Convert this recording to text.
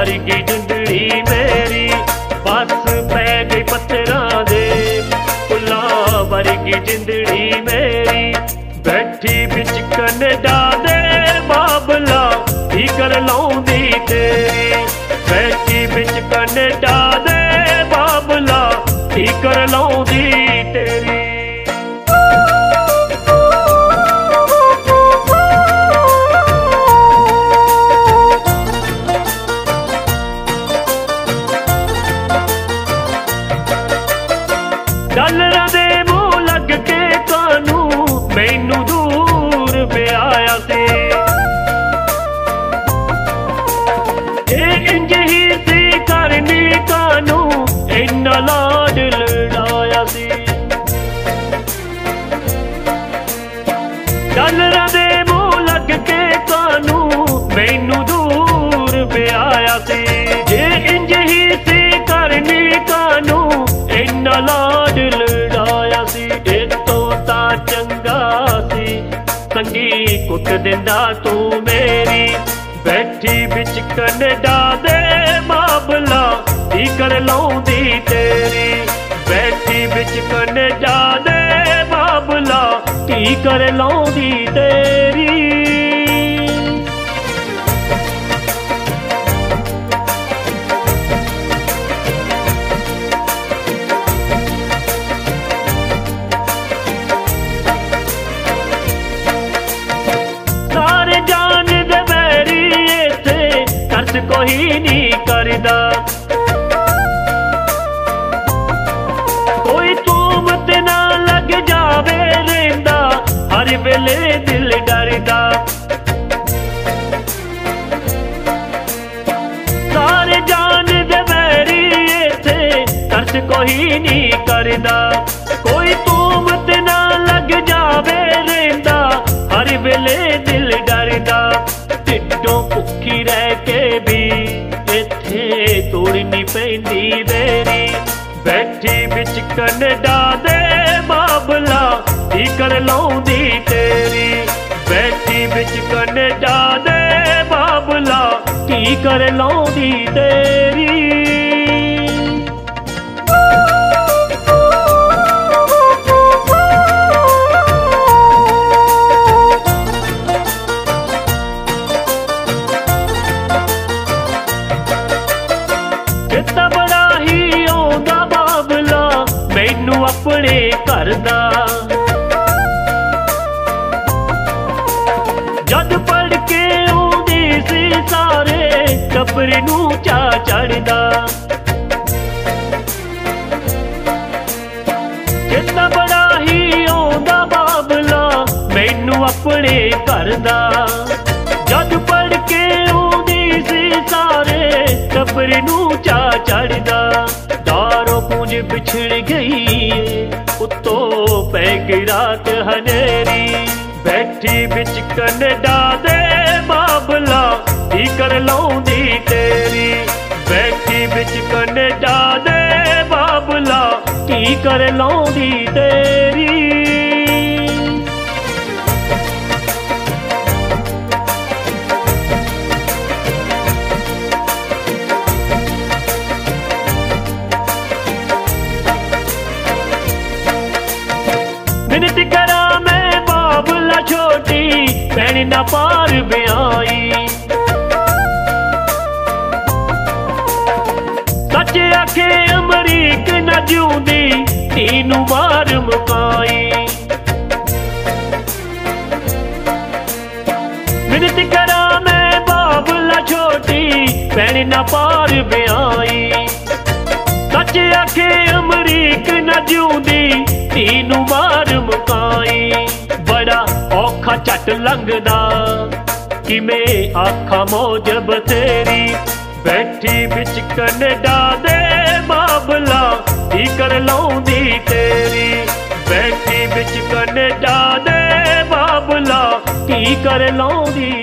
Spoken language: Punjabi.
ਪੱਥਰਾਂ ਦੇ ਫੁੱਲਾਂ ਜਿੰਦੜੀ ਮੇਰੀ। ਬਸ ਪੈ ਗਈ ਪੱਥਰਾਂ ਦੇ। ਫੁੱਲਾਂ ਵਰਗੀ ਜਿੰਦੜੀ ਮੇਰੀ। ਬੈਠੀ ਵਿੱਚ ਕਨੇਡਾ ਦੇ ਬਾਬਲਾ ਕੀ ਕਰ ਲਾਉਂਦੀ ਤੇਰੀ? ਬੈਠੀ ਵਿੱਚ ਕਨੇਡਾ ਦੇ ਬਾਬਲਾ ਕੀ ਕਰ ਲਾਉਂਦੀ ਸੰਗੀ ਕੁੱਟ ਦਿੰਦਾ ਤੂੰ ਮੇਰੀ। ਬੈਠੀ ਵਿੱਚ ਕਨੇਡਾ ਦੇ ਮਾਬਲਾ ਕੀ ਕਰ ਲਾਉਂਦੀ ਤੇਰੀ। ਬੈਠੀ ਵਿੱਚ ਕਨੇਡਾ ਦੇ ਮਾਬਲਾ ਕੀ ਕਰ ਲਾਉਂਦੀ ਤੇਰੀ। ਕੋਈ ਨਹੀਂ ਕਰਦਾ। ਕੋਈ ਤੂਮਤ ਨਾ ਲੱਗ ਜਾਵੇ ਰਹਿੰਦਾ ਹਰ ਵੇਲੇ ਦਿਲ ਡਰਦਾ। ਸਾਰੇ ਜਾਣਦੇ ਮੇਰੀ ਇੱਥੇ, ਤਰਸ ਕੋਈ ਨਹੀਂ ਕਰਦਾ। ਕੋਈ ਤੂਮਤ ਨਾ ਲੱਗ ਜਾਵੇ ਰਹਿੰਦਾ ਹਰ ਵੇਲੇ ਪੈਂਦੀ ਦੇਰੀ, ਬੈਠੀ ਵਿੱਚ ਕਨੇਡਾ ਦੇ ਬਾਬਲਾ ਕੀ ਕਰ ਲਾਉਂਦੀ ਤੇਰੀ। ਬੈਠੀ ਵਿੱਚ ਕਨੇਡਾ ਦੇ ਬਾਬਲਾ ਕੀ ਕਰ ਲਾਉਂਦੀ ਤੇਰੀ। ਆਪਣੇ ਘਰ ਦਾ। ਜਦ ਪੜ ਕੇ ਆਉਂਦੀ ਸੀ ਸਾਰੇ ਟੱਬਰ ਨੂੰ ਚਾ ਚੜਦਾ ਕਿਤਾ ਬੜਾ ਹੀ ਆਉਂਦਾ ਬਾਬਲਾ, ਮੈਨੂੰ ਆਪਣੇ ਘਰ ਦਾ। ਜਦ ਪੜ ਕੇ ਆਉਂਦੀ ਸੀ ਸਾਰੇ ਟੱਬਰ ਨੂੰ ਚਾ ਚੜਦਾ ਦਾਰੋ ਪੂੰਜ ਵਿਛੜ ਗਈ। ਏ, ਉੱਤੋਂ ਪੈ ਗਈ ਰਾਤ ਹਨੇਰੀ। ਬੈਠੀ ਵਿੱਚ ਕਨੇਡਾ ਦੇ ਬਾਬਲਾ ਕੀ ਕਰ ਲਾਉਂਦੀ ਤੇਰੀ? ਬੈਠੀ ਵਿੱਚ ਕਨੇਡਾ ਦੇ ਬਾਬਲਾ ਕੀ ਕਰ ਲਾਉਂਦੀ ਕਰਾਂ ਮੈਂ ਬਾਬਲਾ ਛੋਟੀ, ਭੈਣ ਨਾ ਪਾਰ ਬਿਆਈ ਸੱਚ ਆਖੇ ਅਮਰੀਕ ਨਾ ਜਿਉਂਦੀ, ਧੀ ਨੂੰ ਮਾਰ ਮੁਕਾਈ। ਮਿੰਟ ਕਰਾਂ ਮੈਂ ਬਾਬਲਾ ਛੋਟੀ, ਭੈਣ ਨਾ ਪਾਰ ਬਿਆਈ ਸੱਚ ਆਖੇ ਔਖਾ ਝਟ ਲੰਘਦਾ। ਕਿਵੇਂ ਆਖਾਂ ਮੋਜ ਬਤੇਰੀ ਬੈਠੀ ਵਿੱਚ ਕਨੇਡਾ ਦੇ ਬਾਬਲਾ ਕੀ ਕਰ ਲਾਉਂਦੀ ਤੇਰੀ? ਬੈਠੀ ਵਿੱਚ ਕਨੇਡਾ ਦੇ ਬਾਬਲਾ ਕੀ ਕਰ ਲਾਉਂਦੀ